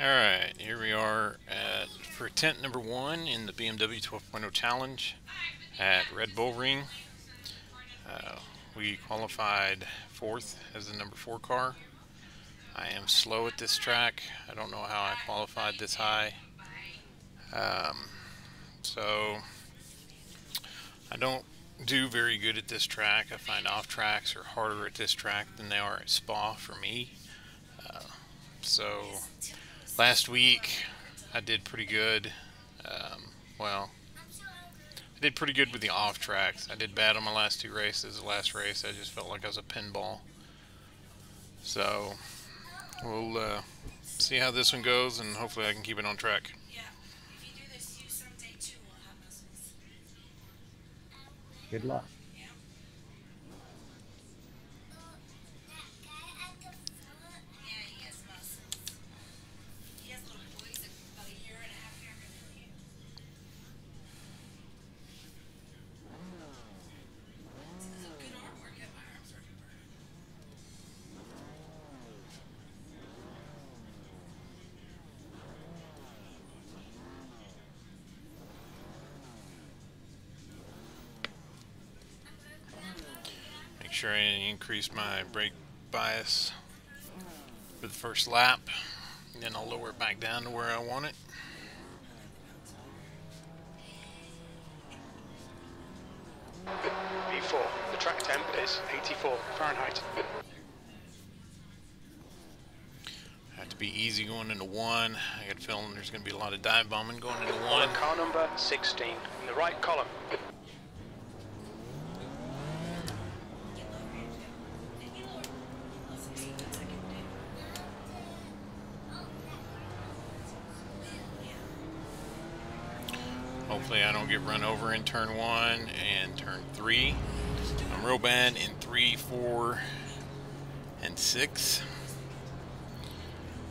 Alright, here we are at for tent number one in the BMW 12.0 Challenge at Red Bull Ring. Uh, we qualified fourth as the number four car. I am slow at this track. I don't know how I qualified this high. Um, so, I don't do very good at this track. I find off tracks are harder at this track than they are at Spa for me. Uh, so, last week I did pretty good. Um, well, I did pretty good with the off tracks. I did bad on my last two races. The last race I just felt like I was a pinball. So we'll uh, see how this one goes and hopefully I can keep it on track. Good luck. Sure I increase my brake bias for the first lap. Then I'll lower it back down to where I want it. V4, the track temp is 84 Fahrenheit. Have to be easy going into one. I got a feeling there's going to be a lot of dive bombing going into one. Car number 16, in the right column. Don't get run over in turn one and turn three. I'm real bad in three, four, and six.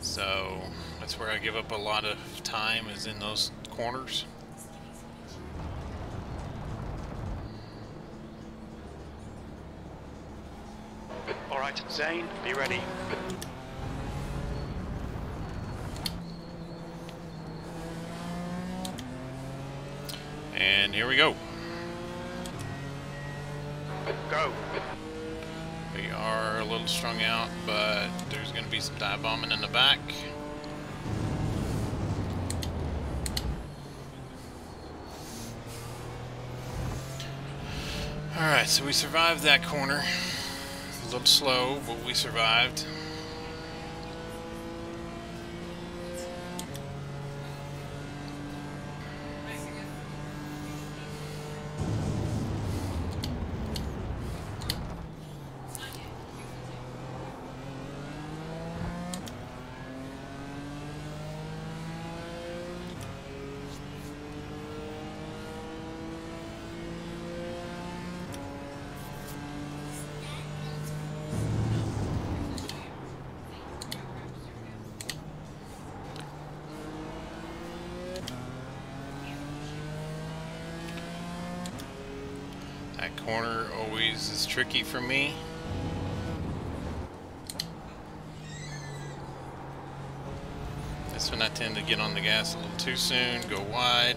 So that's where I give up a lot of time is in those corners. All right, Zane, be ready. And here we go. Go. We are a little strung out, but there's going to be some dive bombing in the back. Alright, so we survived that corner. A little slow, but we survived. Corner always is tricky for me. This one I tend to get on the gas a little too soon, go wide.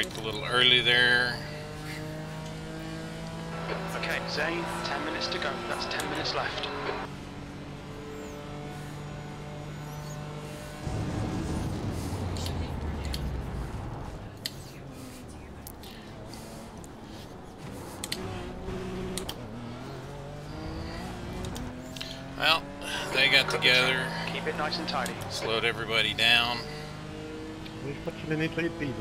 Braked a little early there. Okay, Zane, 10 minutes to go. That's 10 minutes left. Well, they got together. Keep it nice and tidy. slowed everybody down. Już patrzymy na lepiej,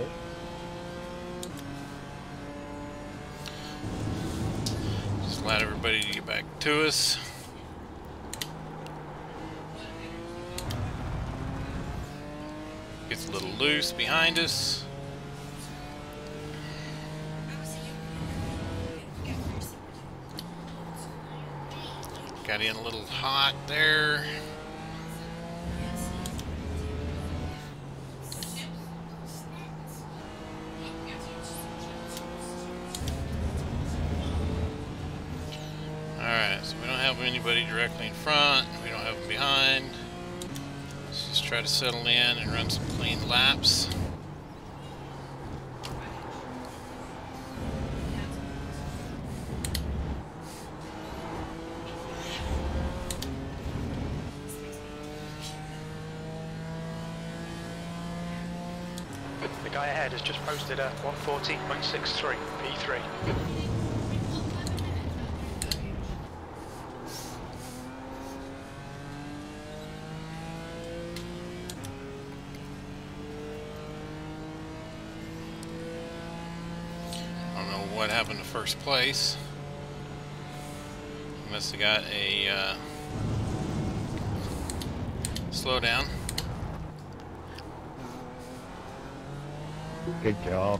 allowed everybody to get back to us. Gets a little loose behind us. Got in a little hot there. Alright, so we don't have anybody directly in front, we don't have them behind. Let's just try to settle in and run some clean laps. The guy ahead has just posted a 140.63 P3. What happened to first place. Must have got a uh, slowdown. Good job.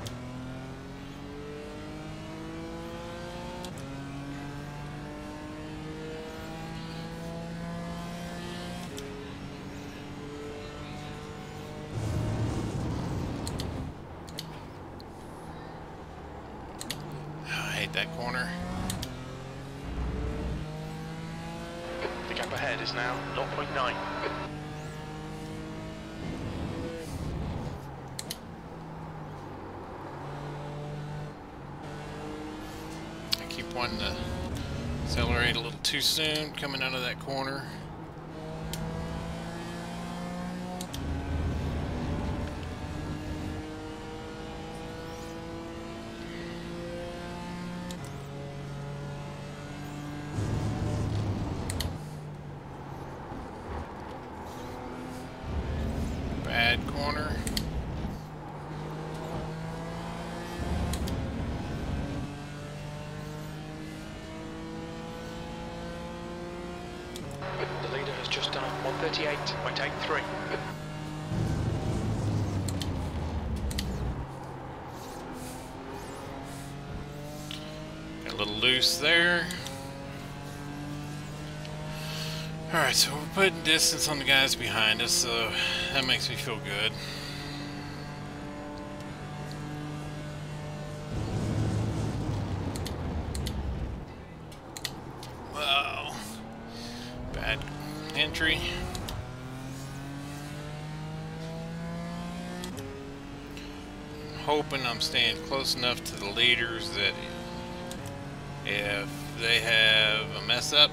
The gap ahead is now 0.9. I keep wanting to accelerate a little too soon coming out of that corner. 38.83. A little loose there. Alright, so we're putting distance on the guys behind us, so that makes me feel good. Entry. hoping I'm staying close enough to the leaders that if they have a mess up,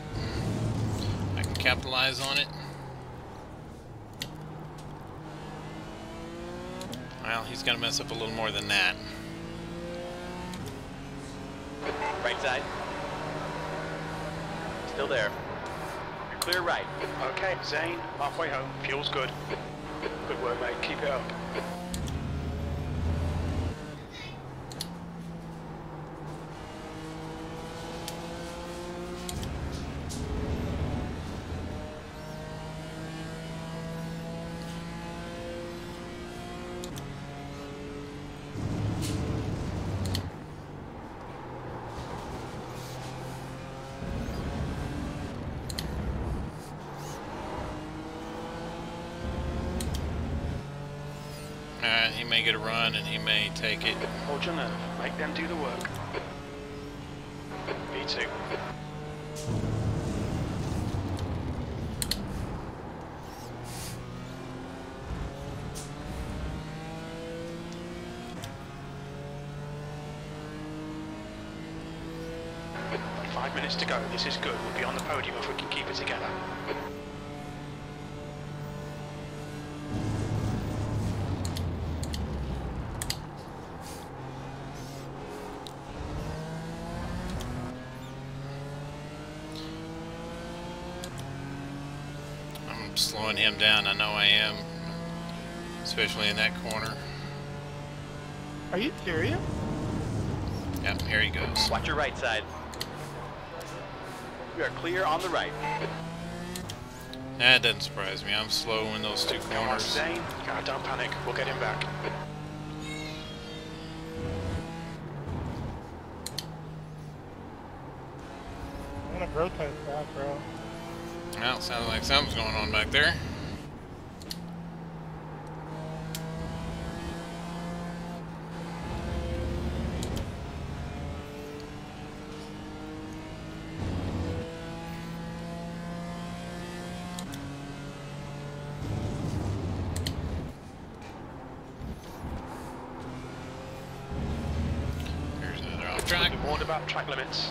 I can capitalize on it. Well, he's gonna mess up a little more than that. Right side. Still there. Clear right. Okay, Zane, halfway home. Fuel's good. Good work, mate. Keep it up. Alright, he may get a run and he may take it. Hold your nerve. Make them do the work. Me too. Five minutes to go. This is good. We'll be on the podium if we can keep it together. I'm slowing him down. I know I am, especially in that corner. Are you serious? Yep, here he goes. Watch your right side. We are clear on the right. That doesn't surprise me. I'm slow in those two Come on, corners. Zane. God, don't panic. We'll get him back. I'm gonna protest that, bro. Well, sounds like something's going on back there. There's another off track. Be warned about track limits.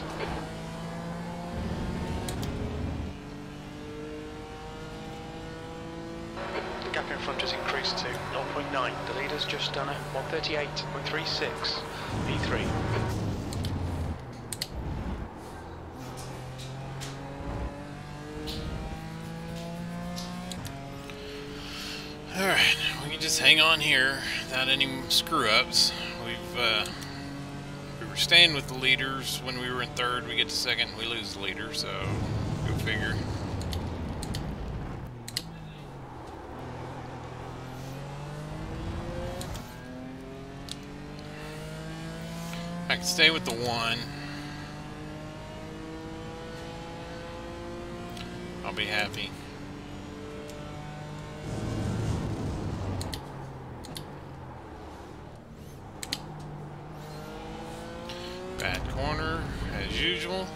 The gap in front has increased to 0.9. The leader's just done a 138.36. P3. Alright, we can just hang on here without any screw ups. We've, uh, staying with the leaders. When we were in third, we get to second, we lose the leader, so go figure. I can stay with the one. I'll be happy. Bad corner, as usual.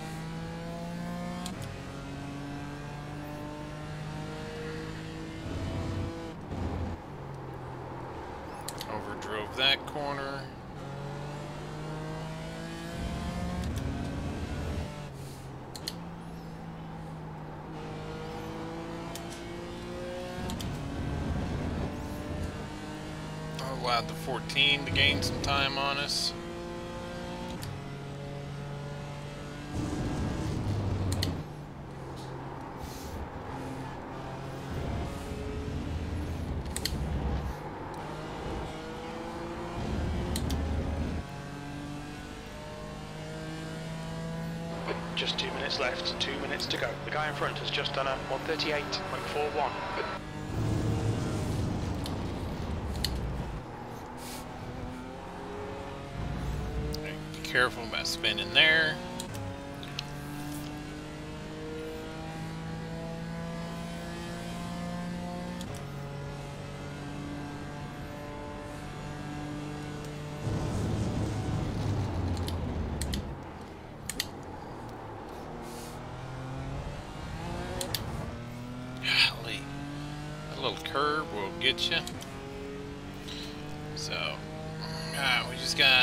Overdrove that corner. Allowed the 14 to gain some time on us. Just two minutes left. Two minutes to go. The guy in front has just done a 138.41. Be careful about spinning there.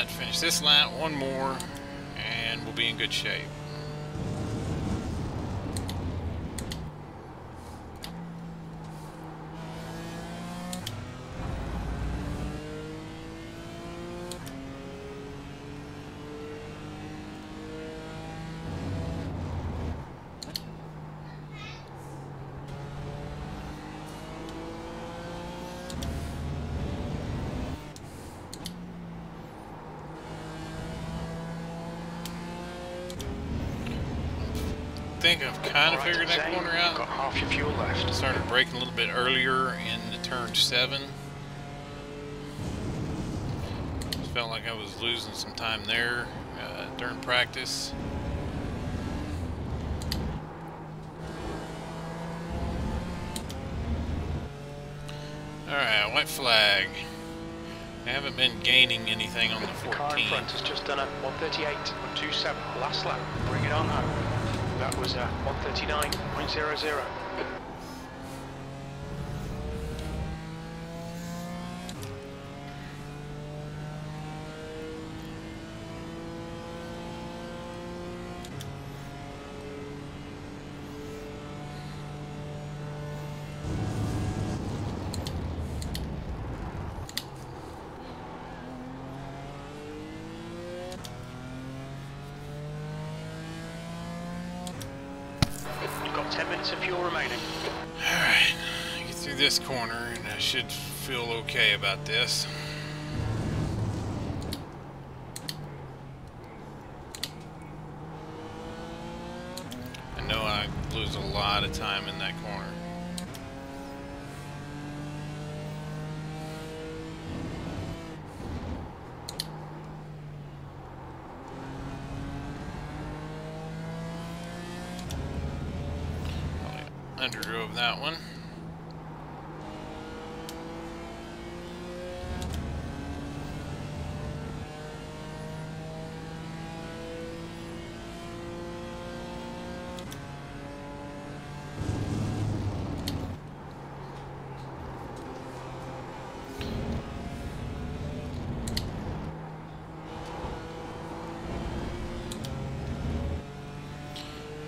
Finish this lap, one more, and we'll be in good shape. Think I've kind of figured that corner out. Got half your fuel left. Started braking a little bit earlier in the turn seven. Felt like I was losing some time there uh, during practice. Alright, white flag. I haven't been gaining anything on the The car in front has just done a 138.27. Last lap. Bring it on home. That was uh, a 139.00. 10 minutes of fuel remaining. Alright. Get through this corner and I should feel okay about this. I know I lose a lot of time in that corner. Underdrove that one.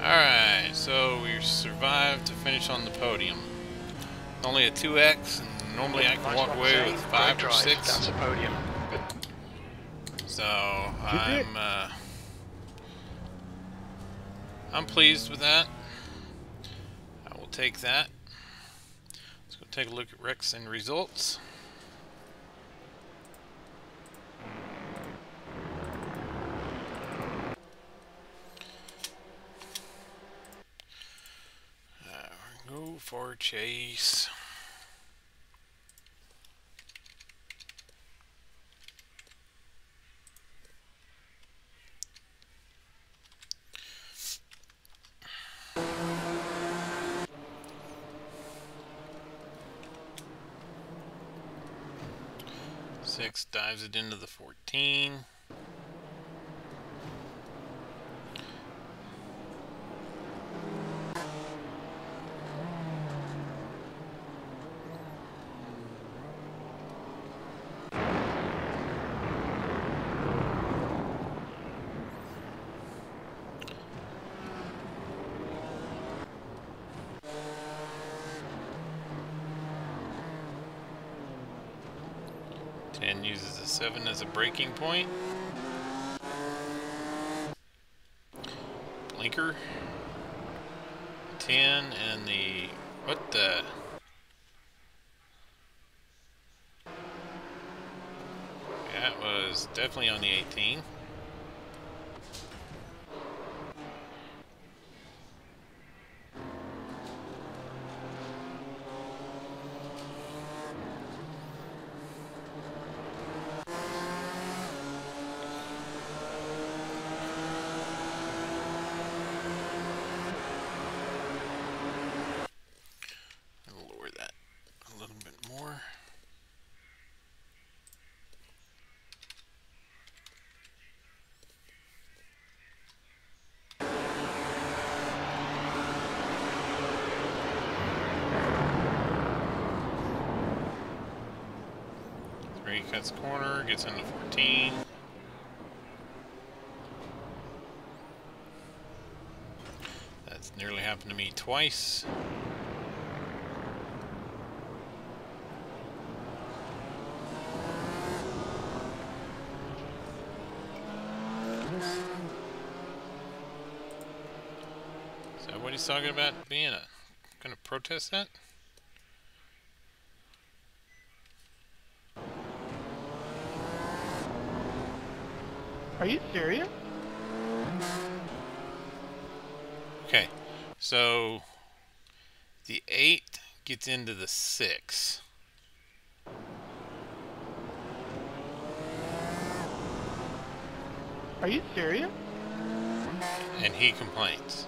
Alright, so we survived to finish on the podium. Only a 2x, and normally I can walk away with 5 or 6. That's a podium. So I'm uh, I'm pleased with that. I will take that. Let's go take a look at wrecks and results. Uh, go for chase. Six dives it into the 14. Ten uses a seven as a braking point. Blinker. Ten and the what the That was definitely on the 18. I'll lower that a little bit more. Three cuts corner, gets into 14. That's nearly happened to me twice. Is that what he's talking about being a gonna protest that? Are you serious? Okay, so the eight gets into the six. Are you serious? and he complains.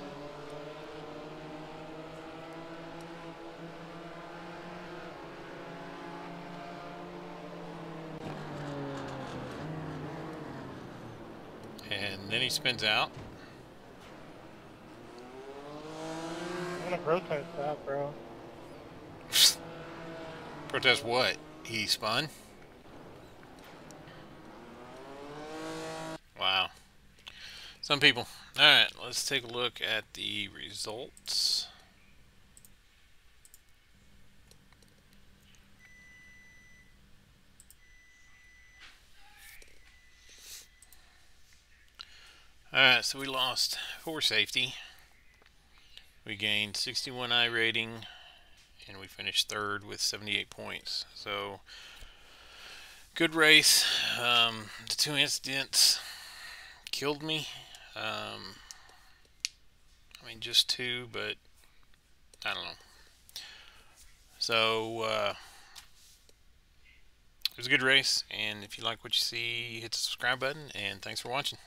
And then he spins out. I'm gonna protest that, bro. Protest what? He spun? Wow. Some people. Alright, let's take a look at the results. Alright, so we lost four safety. We gained 61 iRating and we finished third with 78 points. So good race. Um, the two incidents killed me. Um, I mean, just two, but I don't know. So uh, it was a good race, and if you like what you see, hit the subscribe button, and thanks for watching.